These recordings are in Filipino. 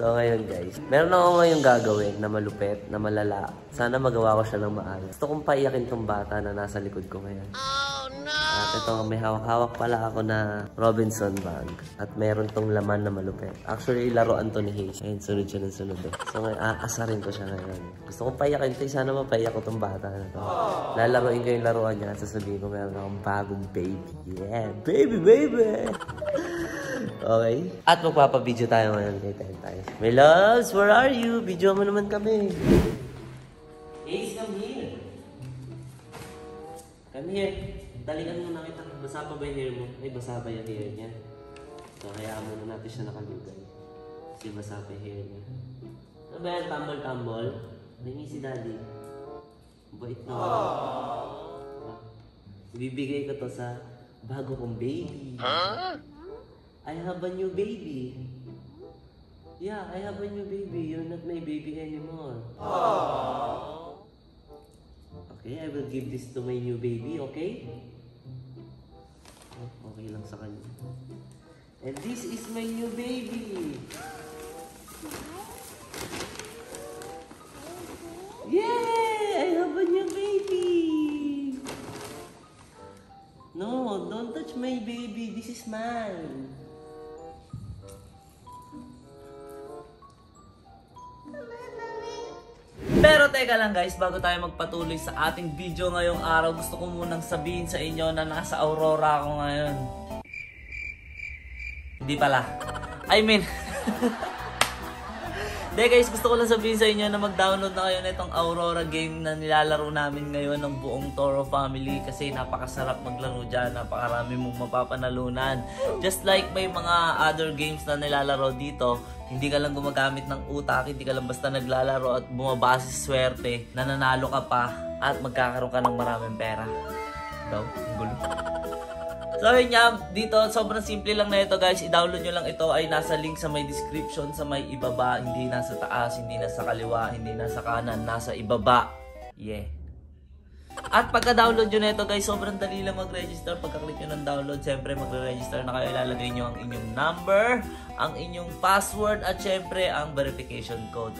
So ngayon guys, meron ako ngayong gagawin na malupit, na malala. Sana magawa ko siya ng maayos. Gusto kong paiyakin tong bata na nasa likod ko ngayon. Oh no! At ito, may hawak-hawak pala ako na Robinson bag. At meron tong laman na malupit. Actually, laruan to ni Hayes. Ayun, sunod siya ng sunod eh. So ngayon, aasarin ko siya ngayon. Gusto kong paiyakin to. eh. Sana mapaiyak ko tong bata na to. Lalaroin ko yung laruan niya at sasabihin ko meron akong bagong baby. Yeah, baby, baby! Okay? At magpapabideo tayo ngayon kay Tentay. My loves, where are you? Video mo naman kami. Ace, come here. Come here. Talikan mo na kita. Basa pa ba yung hair mo? Ay, basa pa yung hair niya. So, hayaan muna natin siya nakalugay. Kasi basa pa yung hair niya. Ano ba yan? Tumble-tumble? Nangi si daddy. Bait na. Ah, Ibibigay ko to sa bago kong baby. I have a new baby. Yeah, I have a new baby. You're not my baby anymore. Okay, I will give this to my new baby, okay? Oh, okay lang sa kanya. And this is my new baby. Yay! I have a new baby. No, don't touch my baby. This is mine. Teka lang guys, bago tayo magpatuloy sa ating video ngayong araw, gusto ko munang sabihin sa inyo na nasa Aurora ako ngayon. Hindi pala. I mean, Hindi guys, gusto ko lang sabihin sa inyo na mag-download na kayo nitong Aurora game na nilalaro namin ngayon ng buong Toro family kasi napakasarap maglaro dyan, napakarami mong mapapanalunan. Just like may mga other games na nilalaro dito, hindi ka lang gumagamit ng utak, hindi ka lang basta naglalaro at bumabase swerte, nananalo ka pa at magkakaroon ka ng maraming pera. Daw, ang gulo. So yun nga, dito sobrang simple lang na ito guys. I-download nyo lang ito ay nasa link sa may description, sa may ibaba, hindi nasa taas, hindi nasa kaliwa, hindi nasa kanan, nasa ibaba. Yeah. At pagka-download nyo na ito guys, sobrang dali lang mag-register. Pagka-click nyo ng download, syempre magre-register na kayo. Ilalagay nyo ang inyong number, ang inyong password, at syempre ang verification code.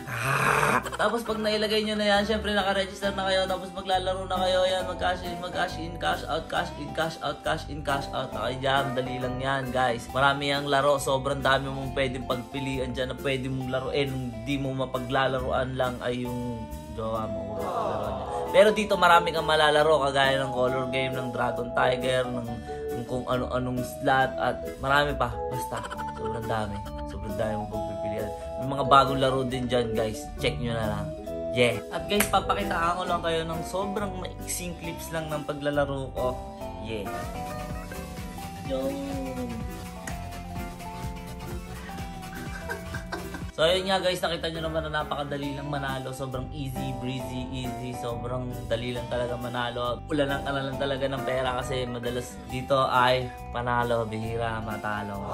Tapos pag nailagay nyo na yan, syempre naka-register na kayo. Tapos maglalaro na kayo yan, mag-cash in, mag-cash in, cash out, cash in, cash out, cash in, cash out. Okay dyan, dali lang yan guys. Marami ang laro, sobrang dami mong pwedeng pagpilian dyan na pwede mong laruin. Hindi mo mapaglalaroan lang ay yung jowa mo. Niya. Pero dito marami kang malalaro kagaya ng color game, ng Dragon Tiger, ng, ng kung ano-anong slot at marami pa. Basta, sobrang dami. Sobrang dami mong pagpipilian. May mga bagong laro din dyan guys. Check nyo na lang. Yeah. At guys, papakitaan ko lang kayo ng sobrang maiksing clips lang ng paglalaro ko. Yeah. Yung... So ayun nga guys, nakita nyo naman na napakadali lang manalo. Sobrang easy, breezy, easy. Sobrang dali lang talaga manalo. Ulanan ka na lang talaga ng pera kasi madalas dito ay panalo, bihira, matalo.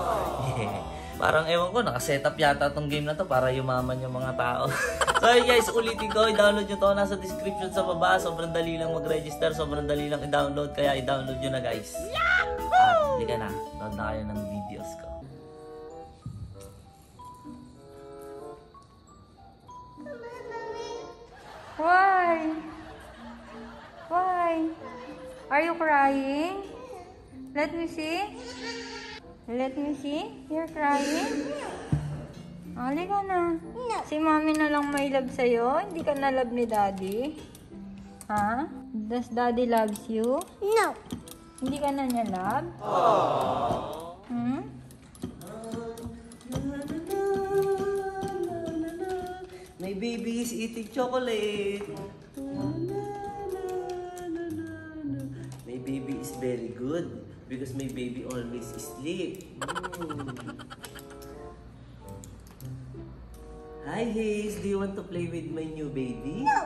Yeah. Parang ewan ko, nakasetup yata tong game na to para yumaman yung mga tao. so guys, ulitin ko, i-download nyo to. Nasa description sa baba. Sobrang dali lang mag-register, sobrang dali lang i-download. Kaya i-download nyo na guys. At hindi ka na, load na kayo ng videos ko. Are you crying? Let me see. Let me see. You're crying? Halika na. Si mommy na lang may love sa'yo. Hindi ka na love ni daddy. Ha? Does daddy loves you? No. Hindi ka na niya love? Hmm? My baby is eating chocolate. Because my baby always sleep. Mm. Hi Hayes, do you want to play with my new baby? No.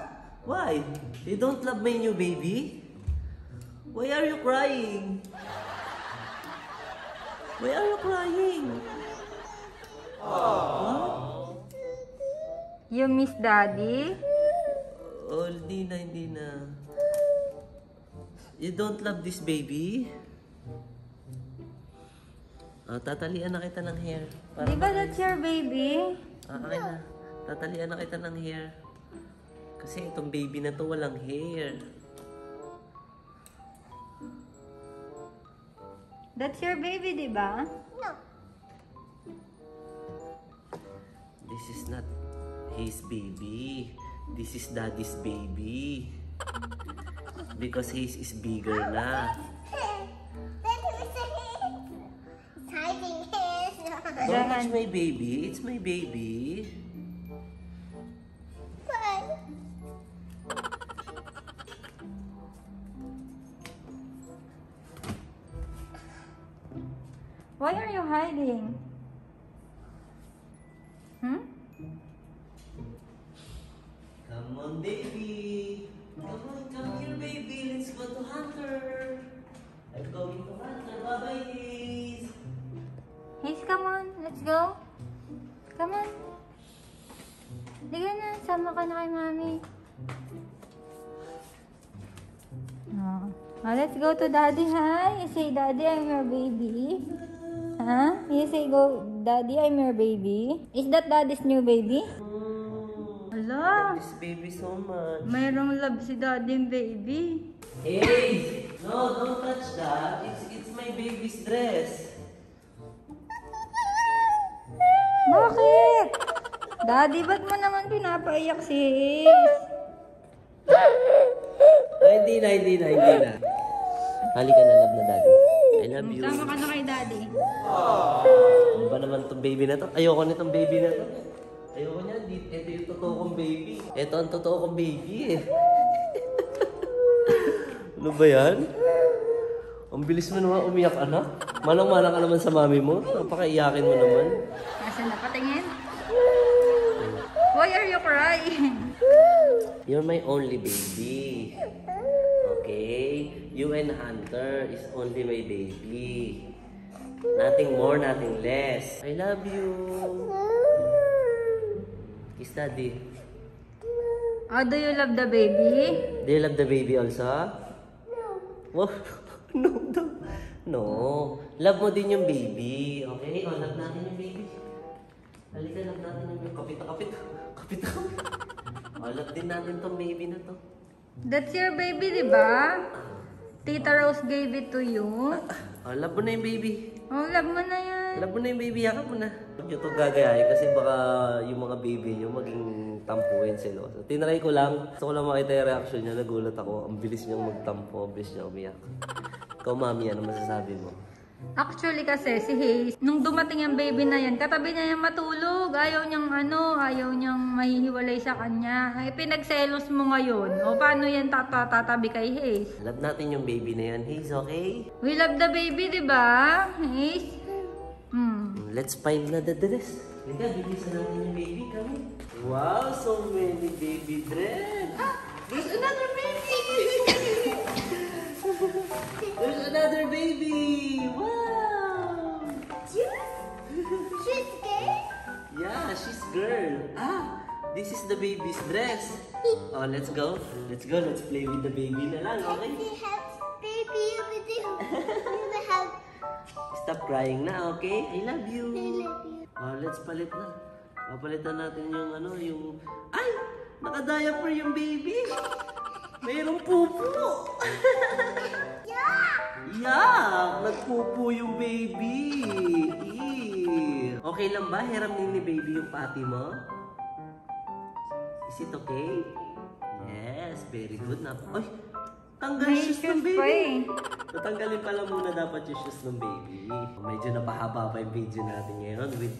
Why? You don't love my new baby? Why are you crying? Why are you crying? You miss daddy? Oh, hindi na, hindi na. You don't love this baby? Ah, tatalian na kita ng hair. Di ba that's your baby? Ah, okay na. Tatalian na kita ng hair. Kasi itong baby na to walang hair. That's your baby, di ba? This is not his baby. This is daddy's baby. Because his is bigger na. Don't touch my baby. It's my baby. Why are you hiding? Oh. Let's go to daddy, ha? You say, daddy, I'm your baby. Huh? You say, go, daddy, I'm your baby. Is that daddy's new baby? Mm, Hala. this baby so much. Mayroong love si daddy yung baby. Hey! No, don't touch that. It's it's my baby's dress. Bakit? Daddy, ba't mo naman pinapaiyak si Haze? Ay, hindi na, hindi na, hindi na. Halika na, love na daddy. I love you. Sama ka na kay daddy. Ano ba naman tong baby na to? Ayoko nitong baby na to. Ayoko niya. Ito yung totoo kong baby. Ito ang totoo kong baby eh. ano ba yan? Ang bilis mo naman umiyak, anak. Malang-malang ka naman sa mami mo. Napakaiyakin mo naman. Nasaan na patingin? Why are you crying? You're my only baby. Okay? You and Hunter is only my baby. Nothing more, nothing less. I love you. Kiss daddy. Oh, do you love the baby? Do you love the baby also? No. no, no. No. Love mo din yung baby. Okay? O, love natin yung baby. Halika, love natin yung. Kapit na kapit. Kapit na kapit. O, love din natin tong baby na to. That's your baby, di ba? Tita Rose gave it to you. O, love mo na yung baby. Oh, love mo na yan. Love mo na yung baby. Yakap mo na. Huwag nyo itong gagayahin kasi baka yung mga baby nyo maging tampuin sila. So, tinry ko lang. Gusto ko lang makita yung reaction niya. Nagulat ako. Ang bilis niyang magtampo. Ang bilis niya umiyak. Ikaw, mami, ano masasabi mo? Actually kasi si Haze, nung dumating yung baby na yan, katabi niya yung matulog. Ayaw niyang ano, ayaw niyang mahihiwalay sa kanya. Ay, pinagselos mo ngayon. O paano yan tata tatabi kay Haze? Love natin yung baby na yan. Hey, okay? We love the baby, di ba? Haze? Hmm. Let's find na the dress. Halika, bilisan natin yung baby. Kami. Wow, so many baby dress. There's another baby! There's another baby! Wow! Yeah, she's girl. Ah, this is the baby's dress. Oh, let's go. Let's go. Let's play with the baby na lang, okay? Stop crying na, okay? I love you. Oh, let's palit na. Papalitan natin yung ano, yung... Ay! Naka-diaper yung baby! Mayroong pupo! Yak! Nagpupo yung baby! Ew. Okay lang ba? Hiramin ni baby yung pati mo? Is it okay? Yes, very good na. Ay! Tanggal May shoes ng baby! Tatanggalin pala muna dapat yung shoes ng baby. Medyo napahaba pa yung video natin ngayon with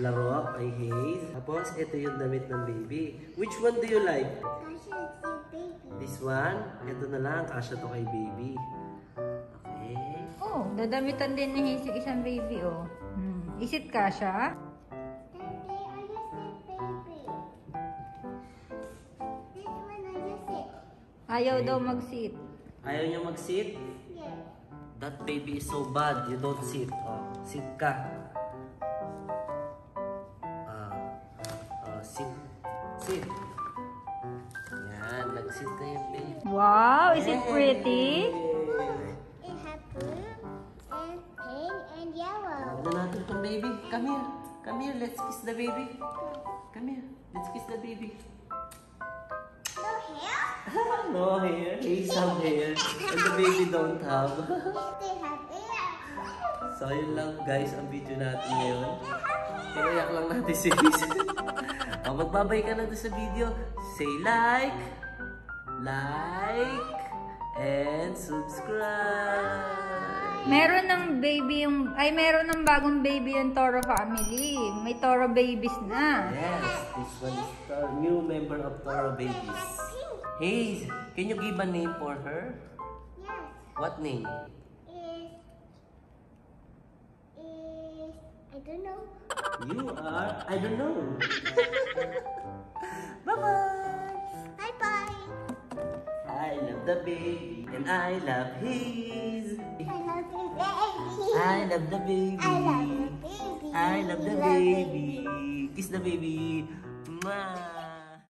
laro kay Haze. Tapos, ito yung damit ng baby. Which one do you like? This one? Ito na lang, kasha to kay baby. Okay. Oh, dadamitan din ni Haze yung isang baby, oh. Hmm. Is it kasha? Ayaw daw mag-sit. Ayaw niya mag-sit? That baby is so bad. You don't sit. Oh, sit ka. Is it pretty? Huwag na natin itong baby. Come here. Come here, let's kiss the baby. Come here, let's kiss the baby. No hair? no hair. Hey, some hair. And the baby don't have. They have hair. so, yun lang guys ang video natin ngayon. Pinayak lang natin si Liz. oh, magbabay ka na doon sa video. Say like, like, and subscribe. Meron ng baby yung, ay meron ng bagong baby yung Toro family. May Toro babies na. Yes, this one is the new member of Toro Babies. Hey, can you give a name for her? Yes. What name? Is is I don't know. You are, I don't know. Bye-bye. Love the baby and I love his. I love the baby. I love the baby. I love the baby. I love the baby. Kiss the baby. Mwah.